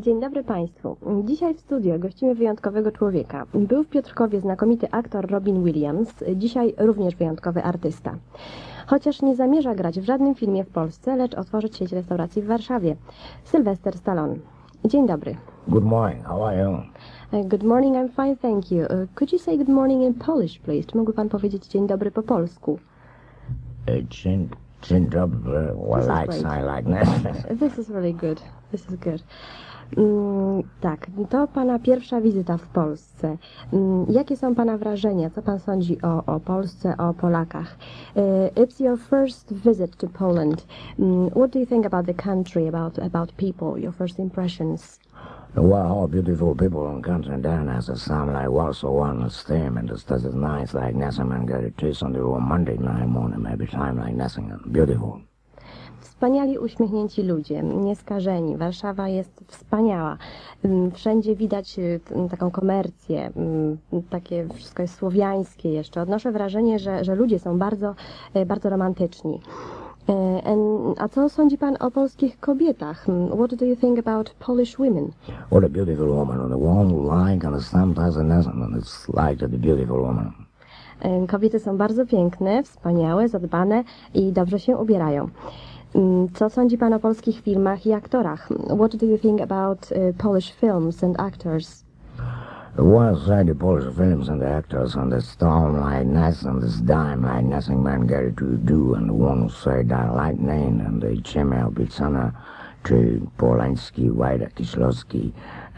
Dzień dobry Państwu. Dzisiaj w studio gościmy wyjątkowego człowieka. Był w Piotrkowie znakomity aktor Robin Williams, dzisiaj również wyjątkowy artysta. Chociaż nie zamierza grać w żadnym filmie w Polsce, lecz otworzyć sieć restauracji w Warszawie. Sylwester Stallone. Dzień dobry. Good morning. How are you? Good morning, I'm fine, thank you. Could you say good morning in Polish, please? Czy mógłby Pan powiedzieć dzień dobry po polsku? Uh, chin, chin dobry. Well, This like. I like that. This is really good. This is good. Mm, tak, to Pana pierwsza wizyta w Polsce. Mm, jakie są Pana wrażenia? Co Pan sądzi o, o Polsce, o Polakach? Uh, it's your first visit to Poland. Mm, what do you think about the country, about, about people, your first impressions? wow, beautiful people and country down as a sound like Warsaw one the steam and the stuff is nice like Nessing and get a taste on the Monday night morning, maybe time like Nessing. Beautiful. Wspaniali uśmiechnięci ludzie, nieskażeni. Warszawa jest wspaniała. Mm, Wszędzie widać y, t- taką komercję, mm, takie wszystko jest słowiańskie jeszcze. Odnoszę wrażenie, że, że ludzie są bardzo, e, bardzo romantyczni. E, A co sądzi Pan o polskich kobietach? Mm, What do you think about Polish women? What a beautiful woman. And the one like and sometimes a Nessing and it's like the beautiful woman. E, Kobiety są bardzo piękne, wspaniałe, zadbane i dobrze się ubierają. Mm, Co sądzi Pan o polskich filmach i aktorach? What do you think about e, Polish films and actors? Side the Polish films and actors on the storm like Ness and this dime like nothing man it to do and one said that lightning and the Chemel Pizzana to Polański, Wajda Kislowski,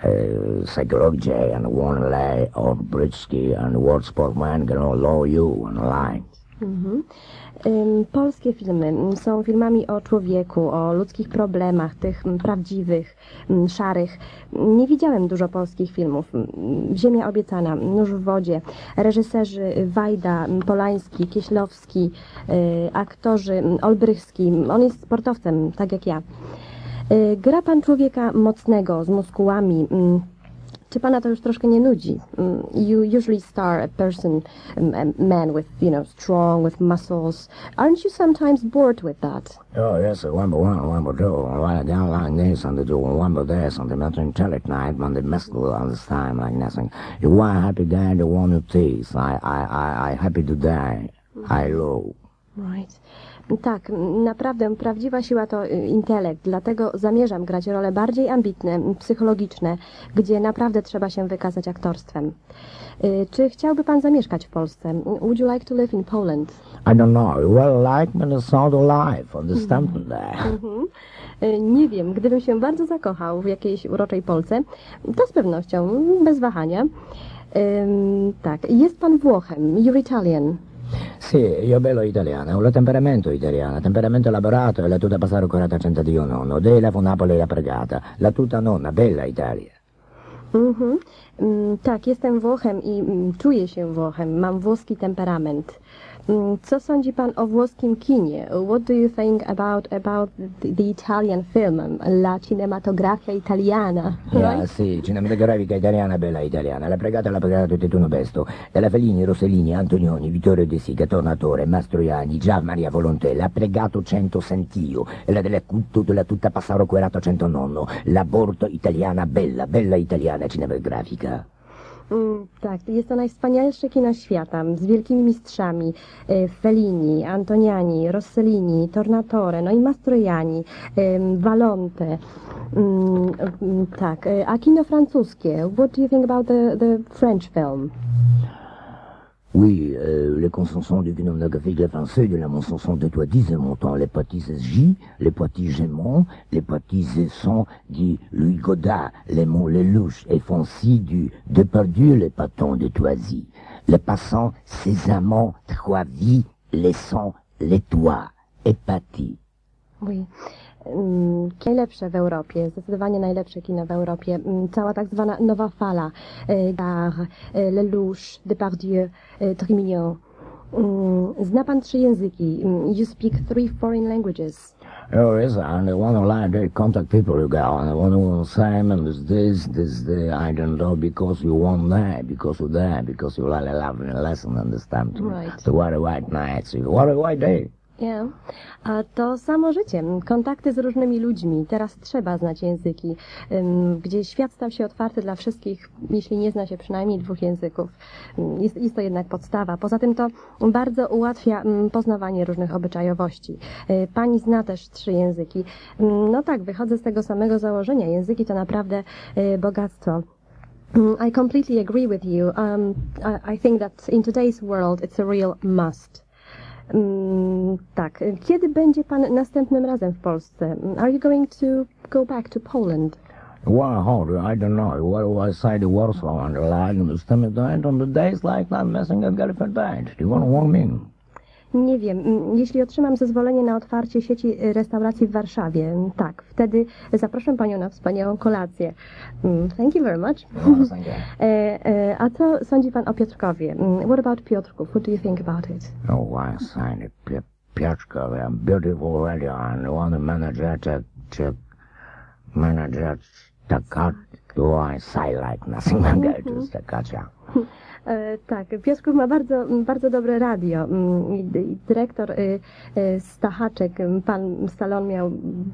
uh, and one lay of Brycki and the word sportman get all low you and line. Ym, Polskie filmy ym, są filmami o człowieku, o ludzkich problemach, tych ym, prawdziwych, ym, szarych. Nie widziałem dużo polskich filmów. Ziemia obiecana, Nóż w wodzie, reżyserzy Wajda, ym, Polański, Kieślowski, y, aktorzy Olbrychski. On jest sportowcem, tak jak ja. Y, Gra pan człowieka mocnego, z muskułami. Czy pana to już troszkę nie nudzi? Mm, You usually star a person, um, a man with, you know, strong, with muscles. Aren't you sometimes bored with that? Oh, yes, one by one, one by two, one down like this, and the do one by this, and the nothing tell it night, when the mess all this time like nothing. You want happy die, the one who tease. I, I, I, I happy to die. I love. Right. Tak, naprawdę prawdziwa siła to y, intelekt, dlatego zamierzam grać role bardziej ambitne, psychologiczne, gdzie naprawdę trzeba się wykazać aktorstwem. Y, Czy chciałby pan zamieszkać w Polsce? Would you like to live in Poland? I don't know. Well, like Minnesota life on the Stampton there. Y, Nie wiem, gdybym się bardzo zakochał w jakiejś uroczej Polce, to z pewnością, bez wahania. Ym, tak, jest pan Włochem, you're Italian. Sì, io bello italiano, ho il temperamento italiano, temperamento elaborato e la tuta passare curata cento di nonno, della fu Napoli la pregata, la tuta nonna, bella Italia. Mhm. Ym, Tak, jestem Włochem i mm, czuję się Włochem, mam włoski temperament. Ym, Co sądzi pan o włoskim kinie? What do you think about, about the, the Italian film, la cinematografia italiana? Yeah, right? sì, cinematografica italiana, bella italiana. La pregata la pregata tutti tu pesto. Della Fellini, Rossellini, Antonioni, Vittorio De Sica, Tornatore, Mastroianni, Gian Maria Volonté, l'ha pregato cento sentio. La della cutto della tutta passaro querato cento nonno. L'aborto italiana, bella, bella italiana cinematografica. Mm, tak, jest to najwspanialsze kino świata, z wielkimi mistrzami, e, Fellini, Antoniani, Rossellini, Tornatore, no i Mastroianni, em, Valonte. Mm, mm, tak, e, a kino francuskie, what do you think about the, the French film? Oui, euh, les consonants du kinématographique le français, de la monsonson de toi dix montant, les poitises J, les poitises Gémont, les poitises sont du Louis Godard, les mots les louches, et Foncy du Depardieu, les patons de Toisy, les passants, ses amants, trois vies, les sons, les toits, épatis. Oui. Mm, Najlepsze w Europie, zdecydowanie najlepsze kino w Europie. Mm, Cała tak zwana nowa fala. e, Gare, e, Lelouch, Depardieu, e, Trimignon. Mm, Zna pan trzy języki. You speak three foreign languages. Oh, yes, and the one who like they contact people you go, and the one who Simon is this, this, the, I don't know, because you want that, because of that, because you like a lovely lesson, understand? Right. The what a white night, so what a white day. Yeah. A to samo życie, kontakty z różnymi ludźmi. Teraz trzeba znać języki, gdzie świat stał się otwarty dla wszystkich, jeśli nie zna się przynajmniej dwóch języków. Jest, jest to jednak podstawa. Poza tym to bardzo ułatwia poznawanie różnych obyczajowości. Y, Pani zna też trzy języki. No tak, wychodzę z tego samego założenia. Języki to naprawdę y, bogactwo. I completely agree with you. Um, I think that in today's world it's a real must. Tak. Kiedy będzie Pan następnym razem w Polsce? Are you going to go back to Poland? It, I don't know. What do I say to Warsaw and and the stomach diet on the days like that messing up got bad. Do you want to warn me? Nie wiem. Mm, Jeśli otrzymam zezwolenie na otwarcie sieci y, restauracji w Warszawie, mm, tak, wtedy zapraszam Panią na wspaniałą kolację. Mm, Thank you very much. Oh, thank you. E, e, a co sądzi Pan o Piotrkowie? What about Piotrków? What do you think about it? Oh, I signed it. P- Piotr, they're beautiful radio and one manager to, to manager Stakat. Do I say like nothing but go to Stakacia? E, tak, Piotrków ma bardzo, bardzo dobre radio. Mm, i- i Dyrektor y, y, Stachaczek, pan Stalon miał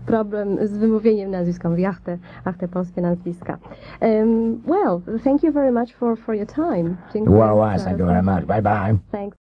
problem z wymówieniem nazwiska. Mówi, ach te, ach te polskie nazwiska. Um, well, thank you very much for, for your time. Dziękuję Well, I za- thank you very much. Bye bye. Thanks.